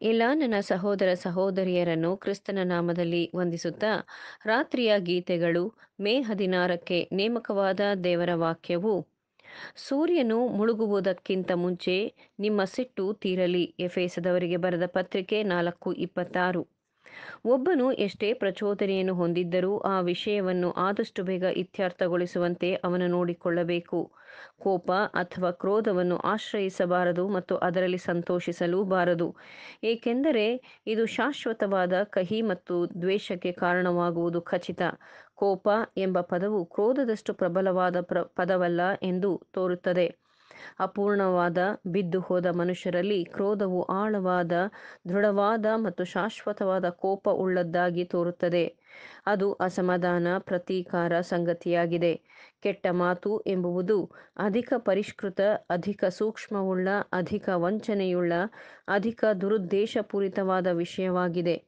ಎಲ್ಲ ನನ್ನ ಸಹೋದರ ಸಹೋದರಿಯರನ್ನು ಕ್ರಿಸ್ತನ ನಾಮದಲ್ಲಿ ವಂದಿಸುತ್ತಾ, ರಾತ್ರಿಯ ಗೀತೆಗಳು ಮೇ ಹದಿನಾರಕ್ಕೆ ನೇಮಕವಾದ ದೇವರ ವಾಕ್ಯವು, ಸೂರ್ಯನು ಮುಳುಗುವುದಕ್ಕಿಂತ ಮುಂಚೆ ನಿಮ್ಮ ಸಿಟ್ಟು ತೀರಲಿ ಎಫೇಸದವರಿಗೆ ಬರೆದ ಪತ್ರಿಕೆ ನಾಲ್ಕು ಇಪ್ಪತ್ತಾರು. ಒಬ್ಬನು ಎಷ್ಟೇ ಪ್ರಚೋದನೆಯನ್ನು ಹೊಂದಿದ್ದರೂ ಆ ವಿಷಯವನ್ನು ಆದಷ್ಟು ಬೇಗ ಇತ್ಯರ್ಥಗೊಳಿಸುವಂತೆ ಅವನು ನೋಡಿಕೊಳ್ಳಬೇಕು. ಕೋಪ ಅಥವಾ ಕ್ರೋಧವನ್ನು ಆಶ್ರಯಿಸಬಾರದು ಮತ್ತು ಅದರಲ್ಲಿ ಸಂತೋಷಿಸಲೂಬಾರದು ಏಕೆಂದರೆ ಇದು ಶಾಶ್ವತವಾದ ಕಹಿ ಮತ್ತು ದ್ವೇಷಕ್ಕೆ ಕಾರಣವಾಗುವುದು ಖಚಿತ. ಕೋಪ ಎಂಬ ಪದವು ಕ್ರೋಧದಷ್ಟು ಪ್ರಬಲವಾದ ಪ್ರ, ಪದವಲ್ಲ ಎಂದು ತೋರುತ್ತದೆ. ಅಪೂರ್ಣವಾದ ಬಿದ್ದು ಹೋದ ಮನುಷ್ಯರಲ್ಲಿ ಕ್ರೋಧವು ಆಳವಾದ ದೃಢವಾದ ಮತ್ತು ಶಾಶ್ವತವಾದ ಕೋಪ ಉಳ್ಳದ್ದಾಗಿ ತೋರುತ್ತದೆ. ಅದು ಅಸಮಾಧಾನ, ಪ್ರತೀಕಾರ ಸಂಗತಿಯಾಗಿದೆ. ಕೆಟ್ಟ ಮಾತು ಎಂಬುವುದು ಅಧಿಕ ಪರಿಷ್ಕೃತ, ಅಧಿಕ ಸೂಕ್ಷ್ಮವುಳ್ಳ, ಅಧಿಕ ವಂಚನೆಯುಳ್ಳ, ಅಧಿಕ ದುರುದ್ದೇಶಪೂರಿತವಾದ ವಿಷಯವಾಗಿದೆ.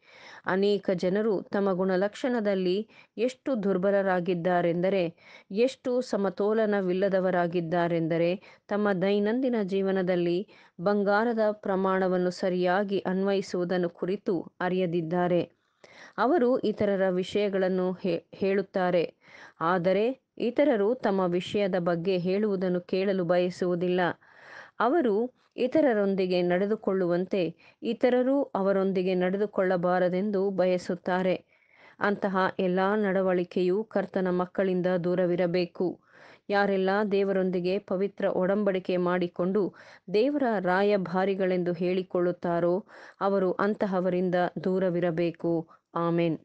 ಅನೇಕ ಜನರು ತಮ್ಮ ಗುಣಲಕ್ಷಣದಲ್ಲಿ ಎಷ್ಟು ದುರ್ಬಲರಾಗಿದ್ದಾರೆಂದರೆ, ಎಷ್ಟು ಸಮತೋಲನವಿಲ್ಲದವರಾಗಿದ್ದಾರೆಂದರೆ, ತಮ್ಮ ದೈನಂದಿನ ಜೀವನದಲ್ಲಿ ಬಂಗಾರದ ಪ್ರಮಾಣವನ್ನು ಸರಿಯಾಗಿ ಅನ್ವಯಿಸುವುದನ್ನು ಕುರಿತು ಅರಿಯದಿದ್ದಾರೆ. ಅವರು ಇತರರ ವಿಷಯಗಳನ್ನು ಹೇಳುತ್ತಾರೆ. ಆದರೆ ಇತರರು ತಮ್ಮ ವಿಷಯದ ಬಗ್ಗೆ ಹೇಳುವುದನ್ನು ಕೇಳಲು ಬಯಸುವುದಿಲ್ಲ. ಅವರು ಇತರರೊಂದಿಗೆ ನಡೆದುಕೊಳ್ಳುವಂತೆ ಇತರರು ಅವರೊಂದಿಗೆ ನಡೆದುಕೊಳ್ಳಬಾರದೆಂದು ಬಯಸುತ್ತಾರೆ. ಅಂತಹ ಎಲ್ಲ ನಡವಳಿಕೆಯು ಕರ್ತನ ಮಕ್ಕಳಿಂದ ದೂರವಿರಬೇಕು. ಯಾರೆಲ್ಲ ದೇವರೊಂದಿಗೆ ಪವಿತ್ರ ಒಡಂಬಡಿಕೆ ಮಾಡಿಕೊಂಡು ದೇವರ ರಾಯಭಾರಿಗಳೆಂದು ಹೇಳಿಕೊಳ್ಳುತ್ತಾರೋ ಅವರು ಅಂತಹವರಿಂದ ದೂರವಿರಬೇಕು. ಆಮೇನ್.